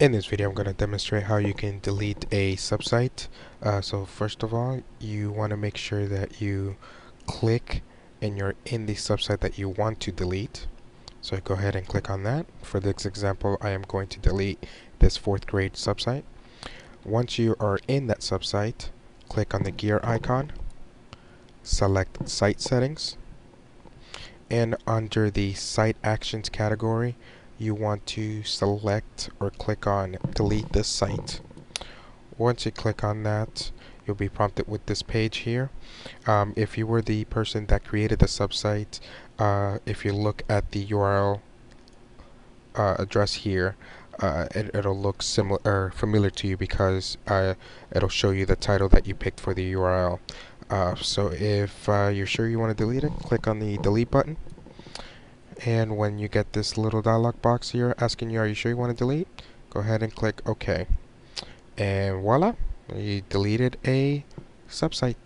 In this video I'm going to demonstrate how you can delete a subsite. Uh, so first of all you want to make sure that you click and you're in the subsite that you want to delete. So go ahead and click on that. For this example I am going to delete this fourth grade subsite. Once you are in that subsite click on the gear icon, select site settings and under the site actions category you want to select or click on delete this site. Once you click on that, you'll be prompted with this page here. Um, if you were the person that created the subsite, uh, if you look at the URL uh, address here, uh, it, will look similar or familiar to you because uh, it'll show you the title that you picked for the URL. Uh, so if uh, you're sure you want to delete it, click on the delete button and when you get this little dialog box here asking you are you sure you want to delete? go ahead and click OK and voila you deleted a subsite